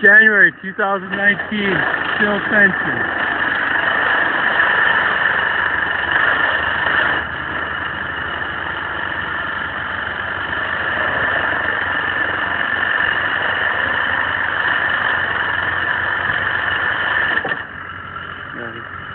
January 2019, still fencing. Thank